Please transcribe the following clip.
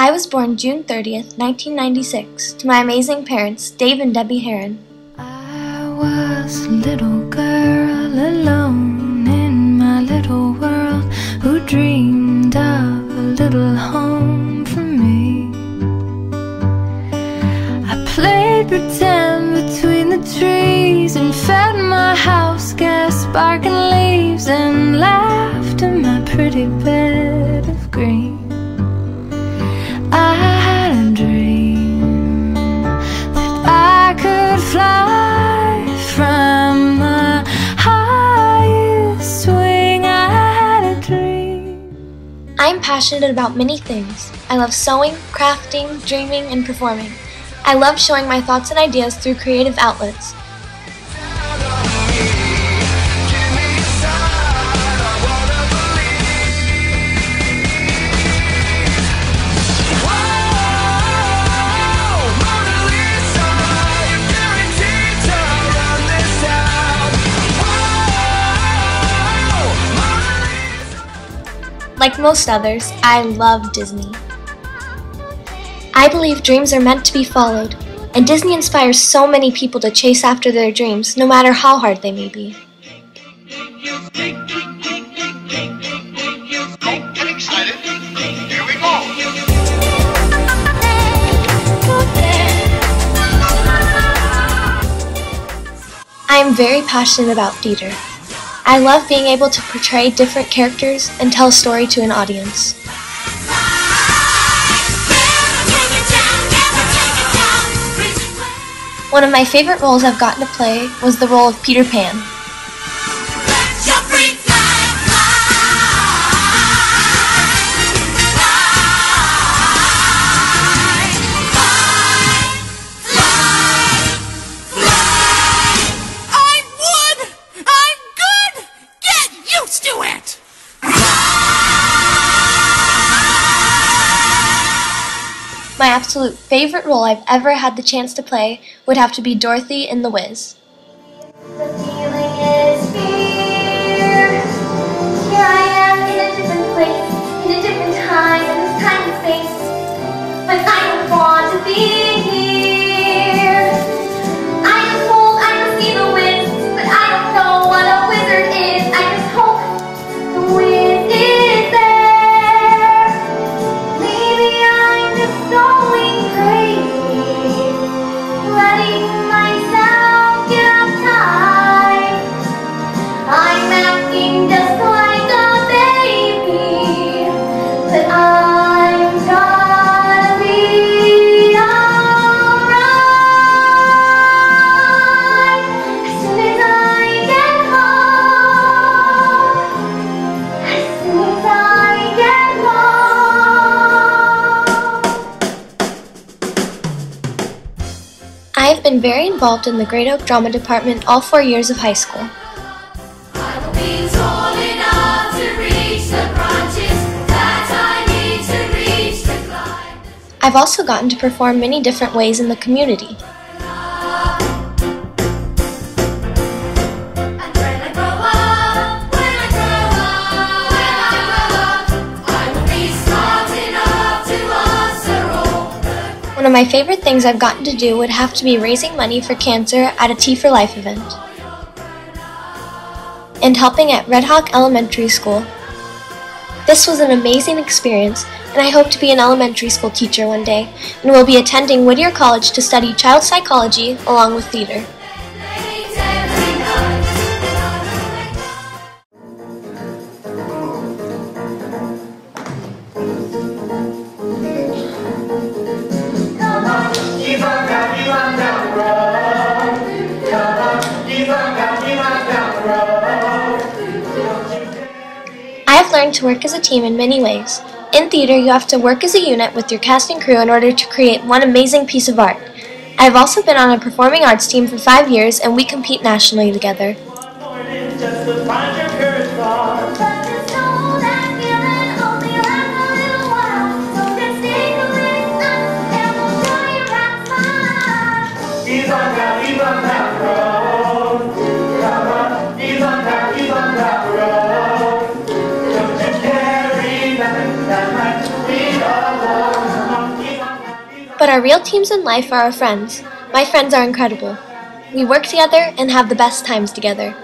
I was born June 30th, 1996, to my amazing parents, Dave and Debbie Herron. I was a little girl alone in my little world who dreamed of a little home for me. I played pretend between the trees and fed my house gas sparking leaves and laughed in my pretty bed passionate about many things. I love sewing, crafting, dreaming, and performing. I love showing my thoughts and ideas through creative outlets. Like most others, I love Disney. I believe dreams are meant to be followed, and Disney inspires so many people to chase after their dreams, no matter how hard they may be. I am very passionate about theater. I love being able to portray different characters and tell a story to an audience. One of my favorite roles I've gotten to play was the role of Peter Pan. My absolute favorite role I've ever had the chance to play would have to be Dorothy in The Wiz. Been very involved in the Great Oak Drama Department all four years of high school. I will be tall enough to reach the branches that I need to reach to climb. I've also gotten to perform many different ways in the community. One of my favorite things I've gotten to do would have to be raising money for cancer at a Tea for Life event. And helping at Red Hawk Elementary School. This was an amazing experience, and I hope to be an elementary school teacher one day, and will be attending Whittier College to study child psychology along with theater. Learned to work as a team in many ways. In theater, you have to work as a unit with your cast and crew in order to create one amazing piece of art. I have also been on a performing arts team for five years, and we compete nationally together. But our real teams in life are our friends. My friends are incredible. We work together and have the best times together.